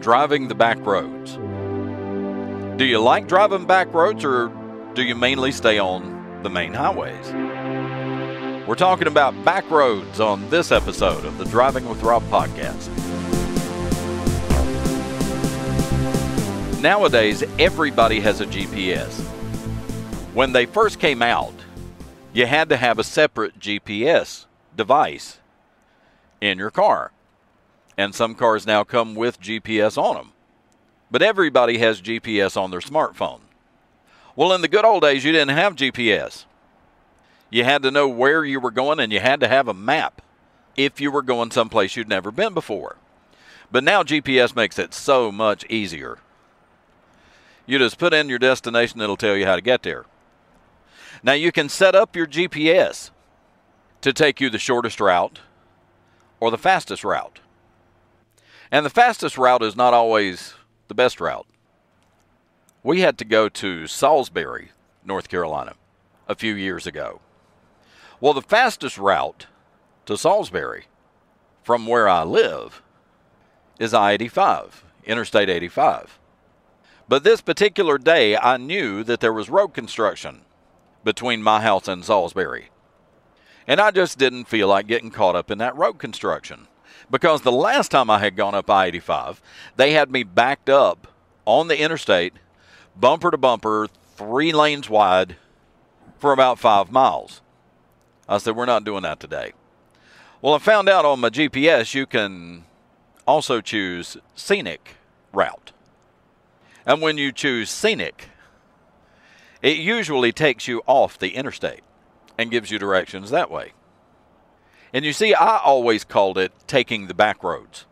Driving the back roads. Do you like driving back roads or do you mainly stay on the main highways? We're talking about back roads on this episode of the Driving with Rob podcast. Nowadays, everybody has a GPS. When they first came out, you had to have a separate GPS device in your car. And some cars now come with GPS on them. But everybody has GPS on their smartphone. Well, in the good old days, you didn't have GPS. You had to know where you were going and you had to have a map if you were going someplace you'd never been before. But now GPS makes it so much easier. You just put in your destination, it'll tell you how to get there. Now you can set up your GPS to take you the shortest route or the fastest route. And the fastest route is not always the best route. We had to go to Salisbury, North Carolina, a few years ago. Well, the fastest route to Salisbury from where I live is I 85, Interstate 85. But this particular day, I knew that there was road construction between my house and Salisbury. And I just didn't feel like getting caught up in that road construction. Because the last time I had gone up I 85, they had me backed up on the interstate, bumper to bumper, three lanes wide, for about five miles. I said, We're not doing that today. Well, I found out on my GPS you can also choose scenic route. And when you choose scenic, it usually takes you off the interstate and gives you directions that way. And you see, I always called it taking the back roads.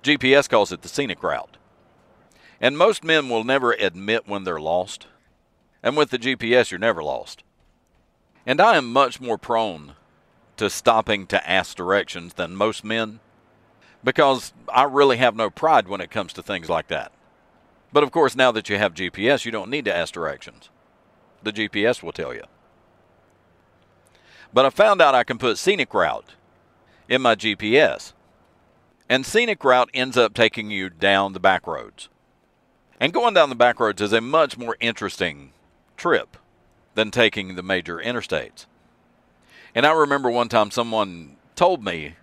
GPS calls it the scenic route. And most men will never admit when they're lost. And with the GPS, you're never lost. And I am much more prone to stopping to ask directions than most men because I really have no pride when it comes to things like that. But of course, now that you have GPS, you don't need to ask directions. The GPS will tell you. But I found out I can put scenic route in my GPS. And scenic route ends up taking you down the back roads. And going down the back roads is a much more interesting trip than taking the major interstates. And I remember one time someone told me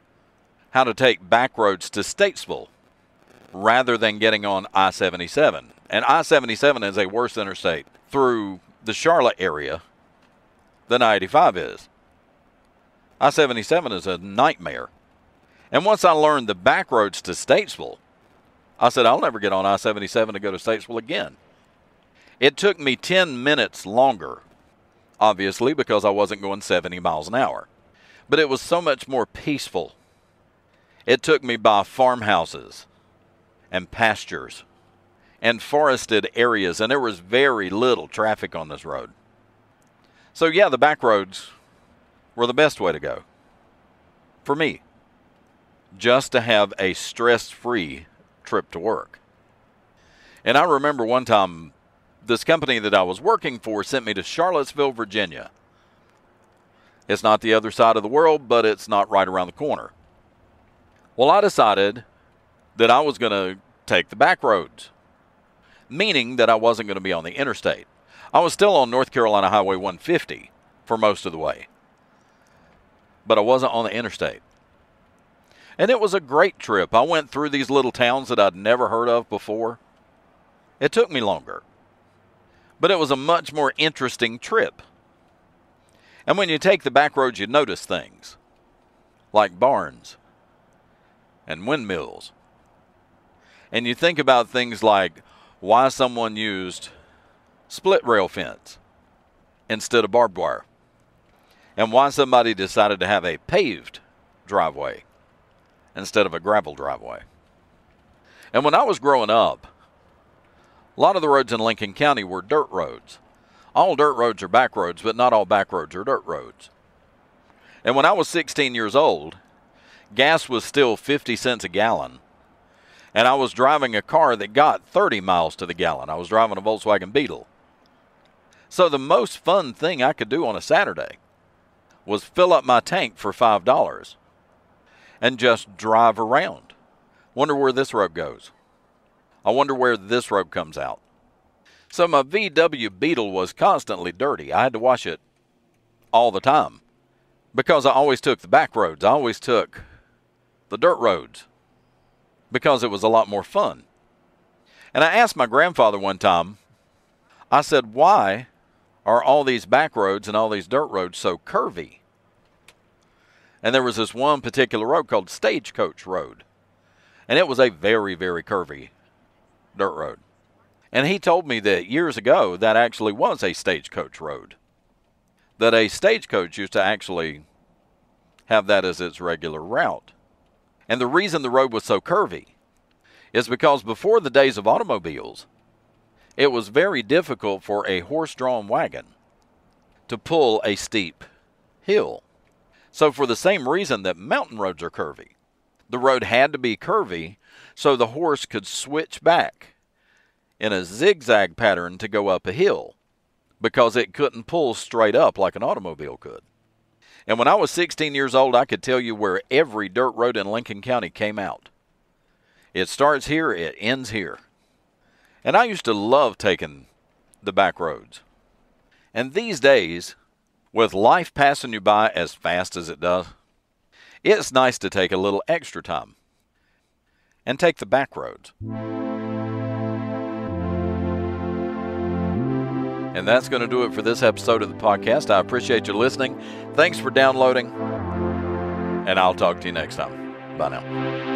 how to take back roads to Statesville rather than getting on I 77. And I 77 is a worse interstate through the Charlotte area than I 85 is. I 77 is a nightmare. And once I learned the back roads to Statesville, I said, I'll never get on I 77 to go to Statesville again. It took me 10 minutes longer, obviously, because I wasn't going 70 miles an hour. But it was so much more peaceful. It took me by farmhouses and pastures and forested areas, and there was very little traffic on this road. So, yeah, the back roads were the best way to go for me, just to have a stress free trip to work. And I remember one time this company that I was working for sent me to Charlottesville, Virginia. It's not the other side of the world, but it's not right around the corner. Well, I decided that I was going to take the back roads, meaning that I wasn't going to be on the interstate. I was still on North Carolina Highway 150 for most of the way, but I wasn't on the interstate. And it was a great trip. I went through these little towns that I'd never heard of before. It took me longer, but it was a much more interesting trip. And when you take the back roads, you notice things like barns and windmills. And you think about things like why someone used split rail fence instead of barbed wire, and why somebody decided to have a paved driveway instead of a gravel driveway. And when I was growing up, a lot of the roads in Lincoln County were dirt roads. All dirt roads are back roads, but not all back roads are dirt roads. And when I was 16 years old, gas was still 50 cents a gallon. And I was driving a car that got 30 miles to the gallon. I was driving a Volkswagen Beetle. So the most fun thing I could do on a Saturday was fill up my tank for $5 and just drive around. Wonder where this road goes. I wonder where this road comes out. So my VW Beetle was constantly dirty. I had to wash it all the time because I always took the back roads. I always took the dirt roads because it was a lot more fun. And I asked my grandfather one time, I said, why are all these back roads and all these dirt roads so curvy? And there was this one particular road called Stagecoach Road. And it was a very, very curvy dirt road. And he told me that years ago that actually was a stagecoach road. That a stagecoach used to actually have that as its regular route. And the reason the road was so curvy is because before the days of automobiles, it was very difficult for a horse drawn wagon to pull a steep hill. So, for the same reason that mountain roads are curvy, the road had to be curvy so the horse could switch back in a zigzag pattern to go up a hill because it couldn't pull straight up like an automobile could. And when I was 16 years old, I could tell you where every dirt road in Lincoln County came out. It starts here, it ends here. And I used to love taking the back roads. And these days, with life passing you by as fast as it does, it's nice to take a little extra time and take the back roads. And that's going to do it for this episode of the podcast. I appreciate you listening. Thanks for downloading. And I'll talk to you next time. Bye now.